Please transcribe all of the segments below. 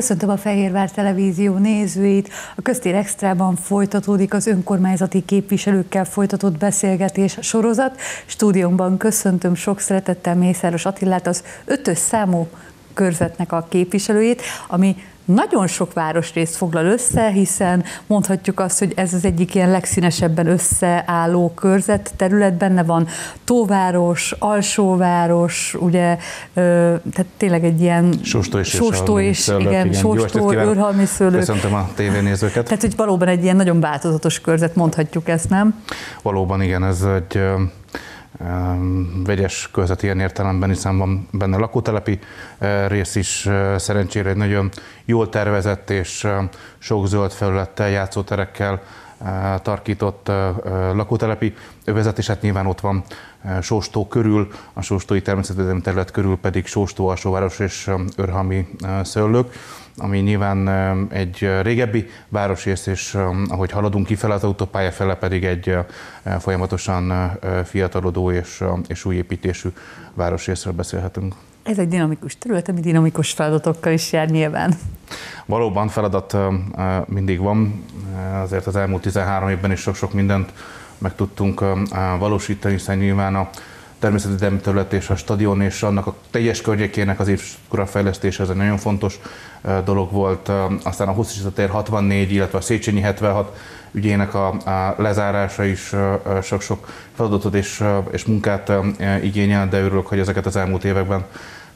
Köszöntöm a Fehérvár Televízió nézőit. A Köztér Extrában folytatódik az önkormányzati képviselőkkel folytatott beszélgetés sorozat. Stúdiómban köszöntöm sok szeretettel Mészáros Attilát, az ötös számú körzetnek a képviselőjét, ami nagyon sok városrészt foglal össze, hiszen mondhatjuk azt, hogy ez az egyik ilyen legszínesebben összeálló körzet terület, benne van Tóváros, Alsóváros, ugye, tehát tényleg egy ilyen Sóstó és, Sóstó és, szőlők, igen, igen. Sóstó, őrhalmi szőlők. Köszöntöm a tévénézőket. Tehát, hogy valóban egy ilyen nagyon változatos körzet, mondhatjuk ezt, nem? Valóban igen, ez egy vegyes körzet ilyen értelemben, hiszen van benne lakótelepi rész is, szerencsére egy nagyon jól tervezett és sok zöld felülettel, játszóterekkel tarkított lakótelepi övezet, és hát nyilván ott van Sóstó körül, a Sóstói természetvédelmi terület körül pedig Sóstó, Alsóváros és Örhalmi szőlők ami nyilván egy régebbi városrész, és ahogy haladunk kifele az autópálya fele pedig egy folyamatosan fiatalodó és, és új építésű városrészről beszélhetünk. Ez egy dinamikus terület, ami dinamikus feladatokkal is jár nyilván. Valóban feladat mindig van, azért az elmúlt 13 évben is sok-sok mindent meg tudtunk valósítani, hiszen nyilván a természetvédelmi terület és a stadion és annak a teljes környékének az infrastruktúra fejlesztése, ez egy nagyon fontos dolog volt. Aztán a Huszista tér 64, illetve a Széchenyi 76 ügyének a, a lezárása is sok-sok feladatot és, és munkát igényel, de örülök, hogy ezeket az elmúlt években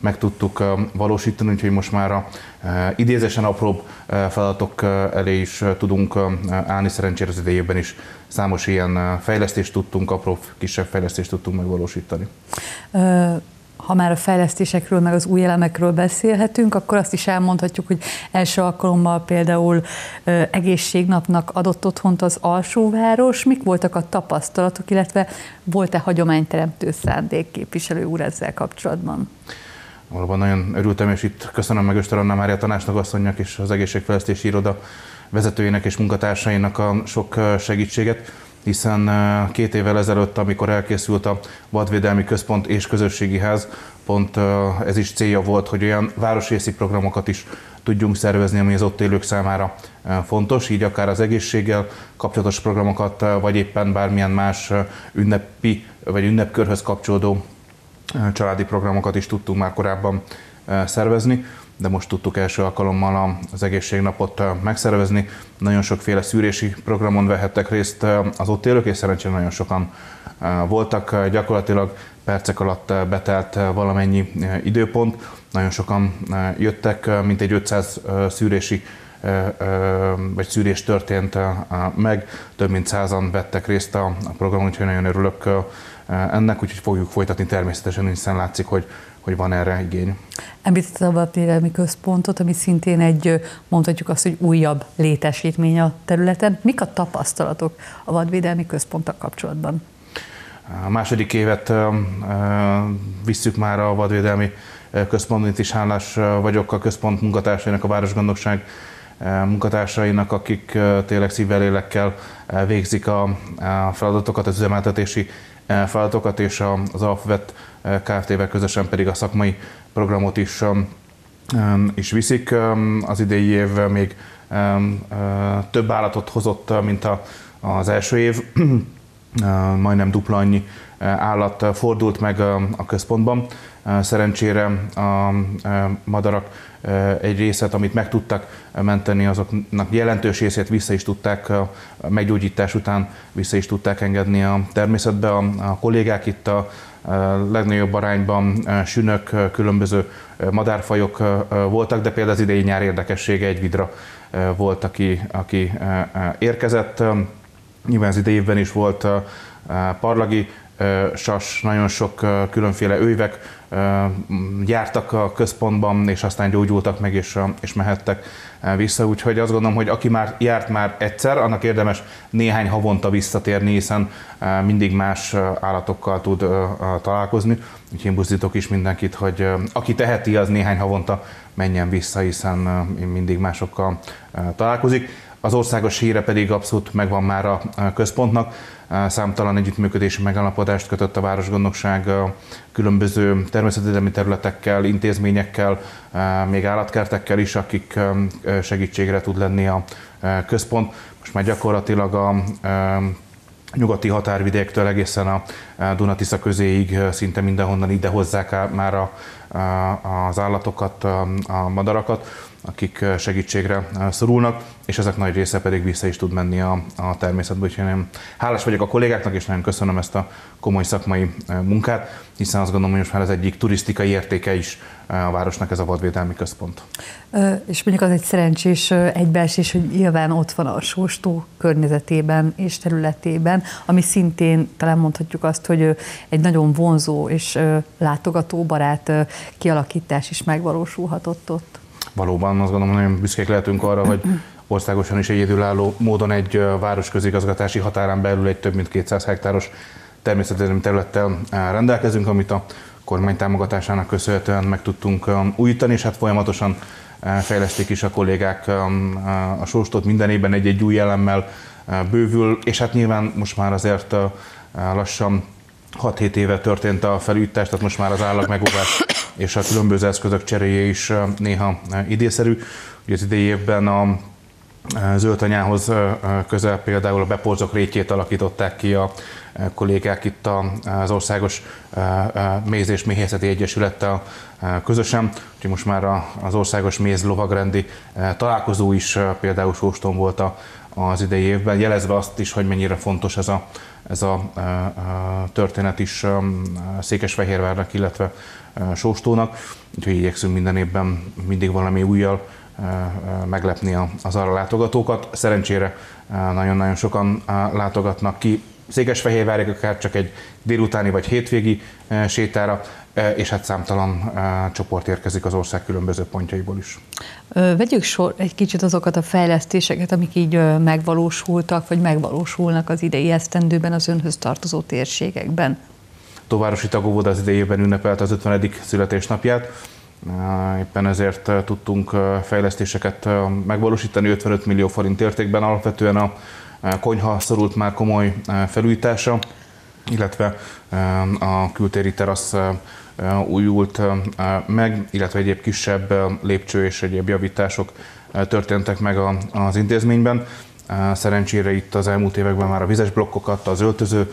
meg tudtuk valósítani, úgyhogy most már a idézésen apróbb feladatok elé is tudunk állni. Szerencsére az idejében is számos ilyen fejlesztést tudtunk, apró kisebb fejlesztést tudtunk megvalósítani. Ha már a fejlesztésekről, meg az új elemekről beszélhetünk, akkor azt is elmondhatjuk, hogy első alkalommal például egészségnapnak adott otthont az alsóváros. Mik voltak a tapasztalatok, illetve volt-e hagyományteremtő szándék képviselő úr ezzel kapcsolatban? Valóban nagyon örültem, és itt köszönöm meg Öster Anna Mária tanácsnak asszonynak és az egészségfejlesztési iroda vezetőjének és munkatársainak a sok segítséget, hiszen két évvel ezelőtt, amikor elkészült a Vadvédelmi Központ és Közösségi Ház, pont ez is célja volt, hogy olyan városrészi programokat is tudjunk szervezni, ami az ott élők számára fontos, így akár az egészséggel kapcsolatos programokat, vagy éppen bármilyen más ünnepi vagy ünnepkörhöz kapcsolódó családi programokat is tudtunk már korábban szervezni, de most tudtuk első alkalommal az egészségnapot megszervezni. Nagyon sokféle szűrési programon vehettek részt az ott élők, és szerencsére nagyon sokan voltak. Gyakorlatilag percek alatt betelt valamennyi időpont. Nagyon sokan jöttek, mint egy 500 szűrési vagy szűrés történt meg, több mint százan vettek részt a programon, úgyhogy nagyon örülök ennek, úgyhogy fogjuk folytatni természetesen, hiszen látszik, hogy, hogy van erre igény. Említette a Vadvédelmi Központot, ami szintén egy, mondhatjuk azt, hogy újabb létesítmény a területen. Mik a tapasztalatok a Vadvédelmi Központtal kapcsolatban? A második évet visszük már a Vadvédelmi Központot, is hálás vagyok a központ munkatársainak, a Városgondokság munkatársainak, akik tényleg szívvel, végzik a feladatokat, az üzemeltetési feladatokat, és az Alpvet Kft-vel közösen pedig a szakmai programot is, is viszik. Az idei év még több állatot hozott, mint az első év, majdnem dupla annyi állat fordult meg a központban. Szerencsére a madarak egy részét, amit meg tudtak menteni, azoknak jelentős részét vissza is tudták, a meggyógyítás után vissza is tudták engedni a természetbe. A, kollégák itt a legnagyobb arányban sünök, különböző madárfajok voltak, de például az idei nyár érdekessége egy vidra volt, aki, aki érkezett. Nyilván az idejében is volt parlagi sas, nagyon sok különféle ővek jártak a központban, és aztán gyógyultak meg, és, és mehettek vissza. Úgyhogy azt gondolom, hogy aki már járt már egyszer, annak érdemes néhány havonta visszatérni, hiszen mindig más állatokkal tud találkozni. Úgyhogy én buzdítok is mindenkit, hogy aki teheti, az néhány havonta menjen vissza, hiszen mindig másokkal találkozik. Az országos híre pedig abszolút megvan már a központnak. Számtalan együttműködési megállapodást kötött a Városgondnokság különböző természetvédelmi területekkel, intézményekkel, még állatkertekkel is, akik segítségre tud lenni a központ. Most már gyakorlatilag a nyugati határvidéktől egészen a Dunatisza közéig szinte mindenhonnan ide hozzák már a, az állatokat, a madarakat akik segítségre szorulnak, és ezek nagy része pedig vissza is tud menni a, a természetbe. Úgyhogy én hálás vagyok a kollégáknak, és nagyon köszönöm ezt a komoly szakmai munkát, hiszen azt gondolom, hogy most már ez egyik turisztikai értéke is a városnak ez a vadvédelmi központ. És mondjuk az egy szerencsés egybeesés, hogy nyilván ott van a Sóstó környezetében és területében, ami szintén talán mondhatjuk azt, hogy egy nagyon vonzó és látogatóbarát kialakítás is megvalósulhatott ott valóban azt gondolom, nagyon büszkék lehetünk arra, hogy országosan is egyedülálló módon egy város közigazgatási határán belül egy több mint 200 hektáros természetvédelmi területtel rendelkezünk, amit a kormány támogatásának köszönhetően meg tudtunk újítani, és hát folyamatosan fejleszték is a kollégák a sóstot minden évben egy-egy új elemmel bővül, és hát nyilván most már azért lassan 6-7 éve történt a felújítás, tehát most már az állag megóvás és a különböző eszközök cseréje is néha idészerű. Ugye az idei évben a zöldanyához közel például a beporzok rétjét alakították ki a kollégák itt az Országos Méz és Méhészeti Egyesülettel közösen, úgyhogy most már az Országos Méz lovagrendi találkozó is például Sóston volt az idei évben, jelezve azt is, hogy mennyire fontos ez a, ez a, történet is Székesfehérvárnak, illetve Sóstónak, úgyhogy igyekszünk minden évben mindig valami újjal meglepni az arra látogatókat. Szerencsére nagyon-nagyon sokan látogatnak ki Székesfehérvárig, akár csak egy délutáni vagy hétvégi sétára, és hát számtalan csoport érkezik az ország különböző pontjaiból is. Vegyük sor egy kicsit azokat a fejlesztéseket, amik így megvalósultak, vagy megvalósulnak az idei esztendőben az önhöz tartozó térségekben. Tóvárosi Tagóvoda az idejében ünnepelt az 50. születésnapját. Éppen ezért tudtunk fejlesztéseket megvalósítani 55 millió forint értékben. Alapvetően a konyha szorult már komoly felújítása, illetve a kültéri terasz újult meg, illetve egyéb kisebb lépcső és egyéb javítások történtek meg az intézményben. Szerencsére itt az elmúlt években már a vizes blokkokat, az öltöző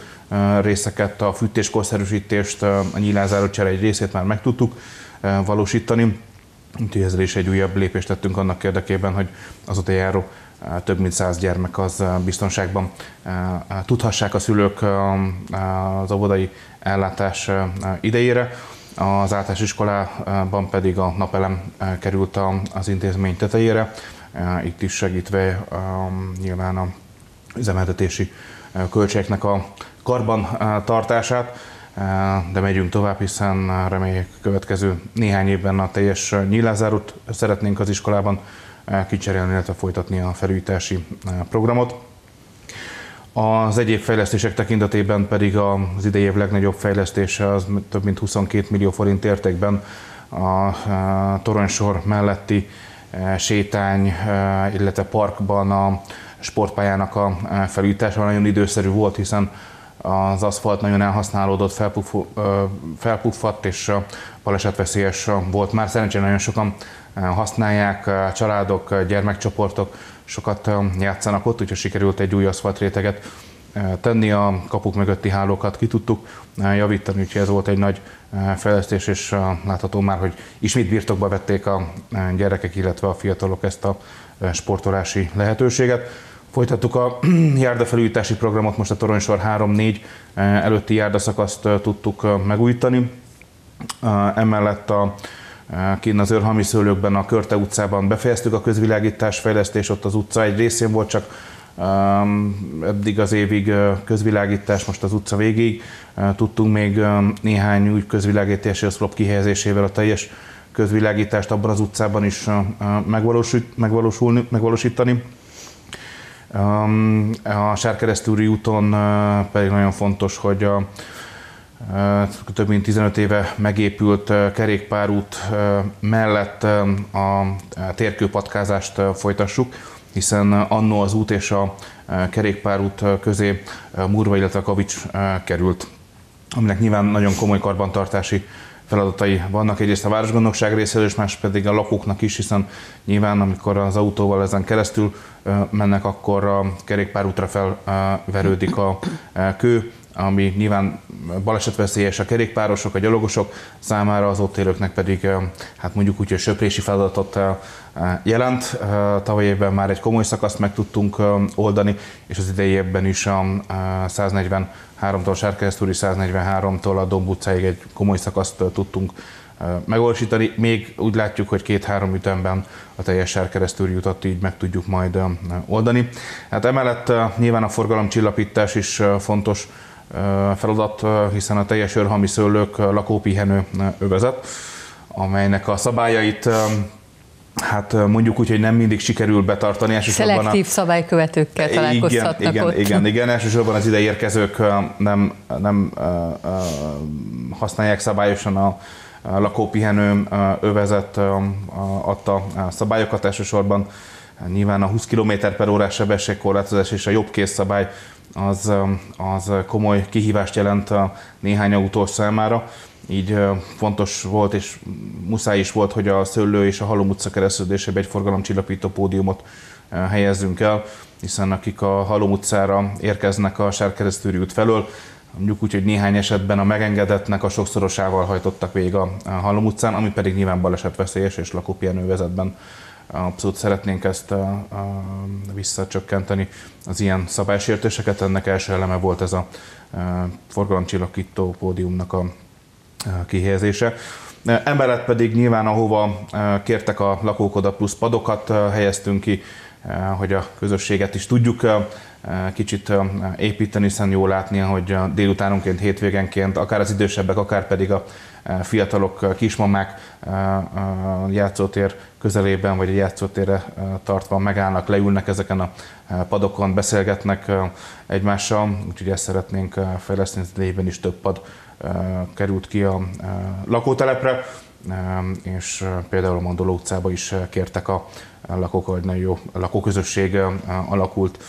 részeket, a fűtéskorszerűsítést, a nyílázáró csere egy részét már meg tudtuk valósítani. Úgyhogy ezzel is egy újabb lépést tettünk annak érdekében, hogy az ott járó több mint száz gyermek az biztonságban tudhassák a szülők az óvodai ellátás idejére. Az általános iskolában pedig a napelem került az intézmény tetejére, itt is segítve nyilván a üzemeltetési költségeknek a karban tartását, de megyünk tovább, hiszen reméljük következő néhány évben a teljes nyílázárut szeretnénk az iskolában kicserélni, illetve folytatni a felújítási programot. Az egyéb fejlesztések tekintetében pedig az idei év legnagyobb fejlesztése az több mint 22 millió forint értékben a toronysor melletti sétány, illetve parkban a sportpályának a felújítása nagyon időszerű volt, hiszen az aszfalt nagyon elhasználódott, felpuffadt és balesetveszélyes volt már. Szerencsére nagyon sokan használják, családok, gyermekcsoportok sokat játszanak ott, úgyhogy sikerült egy új aszfaltréteget tenni, a kapuk mögötti hálókat ki tudtuk javítani, úgyhogy ez volt egy nagy fejlesztés, és látható már, hogy ismét birtokba vették a gyerekek, illetve a fiatalok ezt a sportolási lehetőséget. Folytattuk a járdafelújítási programot, most a Toronysor 3-4 előtti járdaszakaszt tudtuk megújítani. Emellett a kint az Örhalmi szőlőkben, a Körte utcában befejeztük a közvilágítás fejlesztés, ott az utca egy részén volt csak Eddig az évig közvilágítás, most az utca végig. Tudtunk még néhány új közvilágítási oszlop kihelyezésével a teljes közvilágítást abban az utcában is megvalósulni, megvalósítani. A Sárkeresztúri úton pedig nagyon fontos, hogy a több mint 15 éve megépült kerékpárút mellett a térkőpatkázást folytassuk, hiszen annó az út és a kerékpárút közé Murva, illetve Kavics került, aminek nyilván nagyon komoly karbantartási feladatai vannak. Egyrészt a városgondnokság részéről, és más pedig a lakóknak is, hiszen nyilván amikor az autóval ezen keresztül mennek, akkor a kerékpárútra felverődik a kő, ami nyilván balesetveszélyes a kerékpárosok, a gyalogosok számára, az ott élőknek pedig hát mondjuk úgy, hogy söprési feladatot jelent. Tavaly évben már egy komoly szakaszt meg tudtunk oldani, és az idei évben is a 143-tól Sárkeresztúri 143-tól a Domb utcáig egy komoly szakaszt tudtunk megvalósítani. Még úgy látjuk, hogy két-három ütemben a teljes sárkeresztúri utat így meg tudjuk majd oldani. Hát emellett nyilván a forgalomcsillapítás is fontos feladat, hiszen a teljes őrhalmi szőlők lakópihenő övezet, amelynek a szabályait Hát mondjuk úgy, hogy nem mindig sikerül betartani. Elsősorban Szelektív a... szabálykövetőkkel találkozhatnak igen, igen, ott. Igen, igen, elsősorban az ideérkezők nem, nem használják szabályosan a, lakópihenő övezet adta szabályokat, elsősorban nyilván a 20 km per órás sebességkorlátozás és a jobb kész szabály az, az komoly kihívást jelent a néhány autós számára. Így fontos volt és muszáj is volt, hogy a Szőlő és a Halom utca keresztődésébe egy forgalomcsillapító pódiumot helyezzünk el, hiszen akik a Halom utcára érkeznek a Sárkeresztőri út felől, mondjuk úgy, hogy néhány esetben a megengedettnek a sokszorosával hajtottak végig a Halom utcán, ami pedig nyilván balesetveszélyes és lakópihenővezetben Abszolút szeretnénk ezt visszacsökkenteni, az ilyen szabálysértéseket. Ennek első eleme volt ez a forgalomcsillagító pódiumnak a kihelyezése. Emellett pedig nyilván ahova kértek a lakók oda plusz padokat helyeztünk ki, hogy a közösséget is tudjuk kicsit építeni, hiszen jó látni, hogy délutánonként, hétvégenként, akár az idősebbek, akár pedig a fiatalok, kismamák játszótér közelében, vagy a játszótérre tartva megállnak, leülnek ezeken a padokon, beszélgetnek egymással, úgyhogy ezt szeretnénk fejleszteni, az is több pad került ki a lakótelepre, és például a Mandoló utcába is kértek a lakók, hogy nagyon jó lakóközösség alakult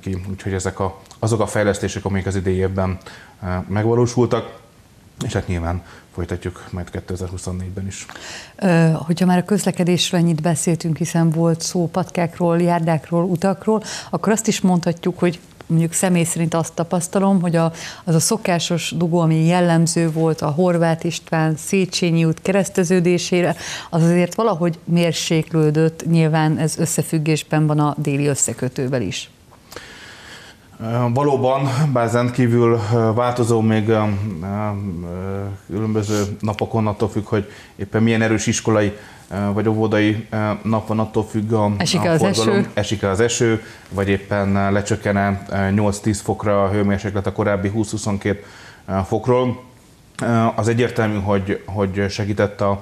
ki, úgyhogy ezek a, azok a fejlesztések, amik az idei évben megvalósultak, és hát nyilván folytatjuk majd 2024-ben is. Hogyha már a közlekedésről ennyit beszéltünk, hiszen volt szó patkákról, járdákról, utakról, akkor azt is mondhatjuk, hogy mondjuk személy szerint azt tapasztalom, hogy a, az a szokásos dugó, ami jellemző volt a Horváth István Széchenyi út kereszteződésére, az azért valahogy mérséklődött, nyilván ez összefüggésben van a déli összekötővel is. Valóban, bár rendkívül változó még különböző napokon, attól függ, hogy éppen milyen erős iskolai vagy óvodai nap van, attól függ a, esik a az forgalom, eső. esik az eső, vagy éppen lecsökkene 8-10 fokra a hőmérséklet a korábbi 20-22 fokról. Az egyértelmű, hogy, hogy segített a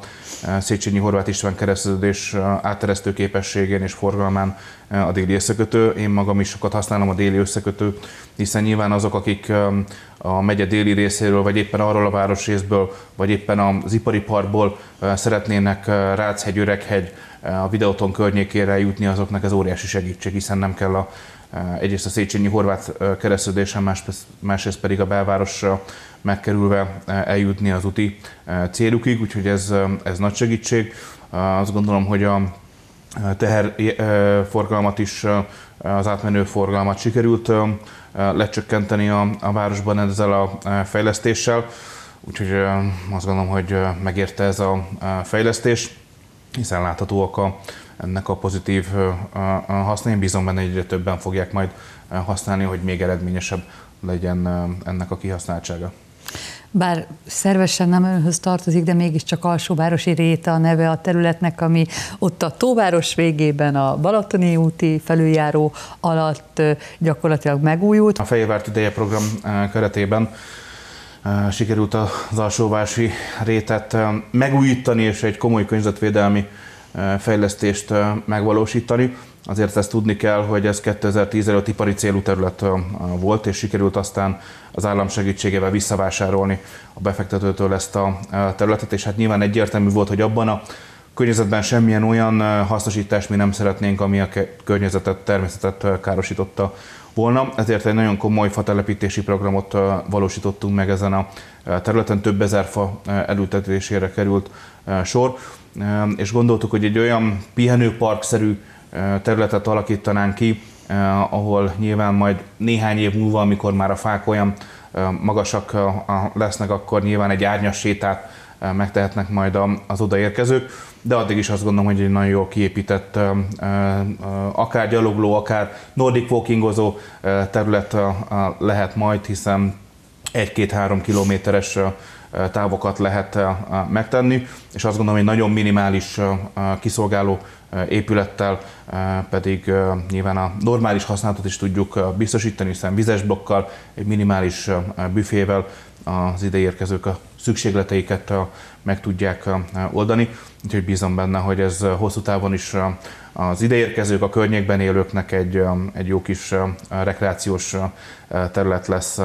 Széchenyi Horváth István kereszteződés átteresztő képességén és forgalmán a déli összekötő. Én magam is sokat használom a déli összekötőt, hiszen nyilván azok, akik a megye déli részéről, vagy éppen arról a városrészből, vagy éppen az ipari parkból szeretnének Ráchegy, Öreghegy, a videóton környékére jutni, azoknak ez óriási segítség, hiszen nem kell a, egyrészt a Széchenyi Horváth keresztődésen, másrészt pedig a belvárosra megkerülve eljutni az úti célukig, úgyhogy ez, ez nagy segítség. Azt gondolom, hogy a teherforgalmat is, az átmenő forgalmat sikerült lecsökkenteni a, a városban ezzel a fejlesztéssel, úgyhogy azt gondolom, hogy megérte ez a fejlesztés, hiszen láthatóak a, ennek a pozitív használni. Bízom benne, hogy egyre többen fogják majd használni, hogy még eredményesebb legyen ennek a kihasználtsága. Bár szervesen nem önhöz tartozik, de mégiscsak Alsóvárosi Réta a neve a területnek, ami ott a Tóváros végében a Balatoni úti felüljáró alatt gyakorlatilag megújult. A Fejévárt ideje program keretében sikerült az alsóvási rétet megújítani és egy komoly környezetvédelmi fejlesztést megvalósítani. Azért ezt tudni kell, hogy ez 2010 előtt ipari célú terület volt, és sikerült aztán az állam segítségével visszavásárolni a befektetőtől ezt a területet, és hát nyilván egyértelmű volt, hogy abban a környezetben semmilyen olyan hasznosítást mi nem szeretnénk, ami a környezetet, természetet károsította volna, ezért egy nagyon komoly fatelepítési programot valósítottunk meg ezen a területen, több ezer fa elültetésére került sor, és gondoltuk, hogy egy olyan pihenőparkszerű területet alakítanánk ki, ahol nyilván majd néhány év múlva, amikor már a fák olyan magasak lesznek, akkor nyilván egy árnyas sétát megtehetnek majd az odaérkezők, de addig is azt gondolom, hogy egy nagyon jól kiépített, akár gyalogló, akár nordic walkingozó terület lehet majd, hiszen egy-két-három kilométeres távokat lehet megtenni, és azt gondolom, hogy nagyon minimális kiszolgáló épülettel pedig nyilván a normális használatot is tudjuk biztosítani, hiszen vizes blokkal, egy minimális büfével az ideérkezők a szükségleteiket meg tudják oldani. Úgyhogy bízom benne, hogy ez hosszú távon is az ideérkezők, a környékben élőknek egy, egy jó kis rekreációs terület lesz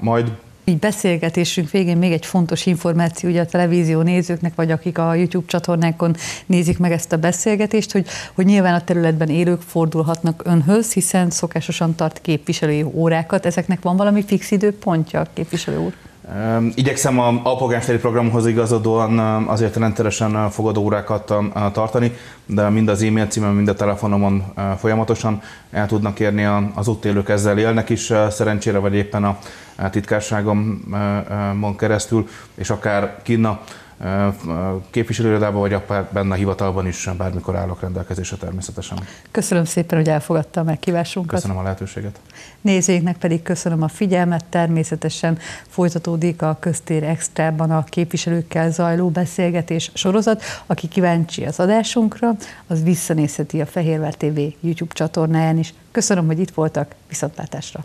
majd. Így beszélgetésünk végén még egy fontos információ ugye a televízió nézőknek, vagy akik a YouTube csatornákon nézik meg ezt a beszélgetést, hogy, hogy nyilván a területben élők fordulhatnak önhöz, hiszen szokásosan tart képviselői órákat. Ezeknek van valami fix időpontja, képviselő úr? Igyekszem a alpolgármesteri programhoz igazodóan azért rendszeresen fogadóórákat tartani, de mind az e-mail címem, mind a telefonomon folyamatosan el tudnak érni az ott élők, ezzel élnek is szerencsére, vagy éppen a titkárságomon keresztül, és akár kinna képviselőirodában, vagy benne a hivatalban is bármikor állok rendelkezésre természetesen. Köszönöm szépen, hogy elfogadta a meghívásunkat. Köszönöm a lehetőséget. Nézőinknek pedig köszönöm a figyelmet. Természetesen folytatódik a Köztér Extrában a képviselőkkel zajló beszélgetés sorozat. Aki kíváncsi az adásunkra, az visszanézheti a Fehérvár TV YouTube csatornáján is. Köszönöm, hogy itt voltak. Viszontlátásra!